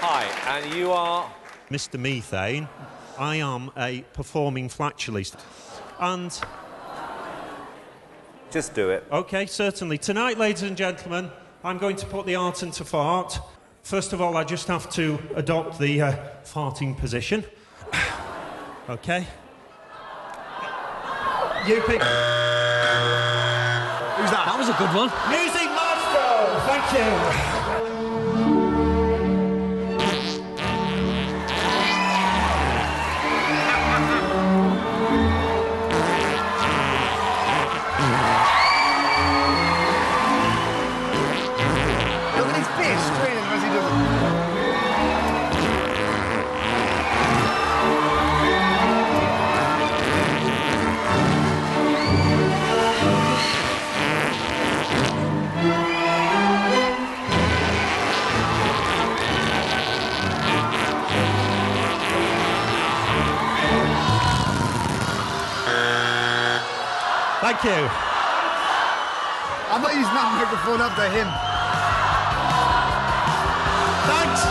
Hi, and you are. Mr. Methane, I am a performing flatulist. And, Just do it. okay, certainly. Tonight, ladies and gentlemen, I'm going to put the art into fart. First of all, I just have to adopt the uh, farting position. okay. You pick. Who's that? That was a good one. Music Maestro! Thank you. Thank you. I'm not using that microphone after him. Thanks.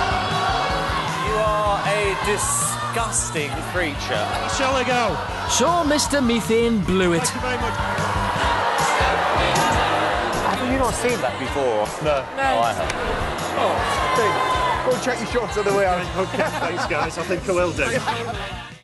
You are a disgusting creature. Shall I go? Sure, Mr. Methane blew it. Thank you very much. Have you not seen that before? No. No. Oh, I have. Oh, go check your shorts on the way out. Okay, thanks, guys. I think I will do.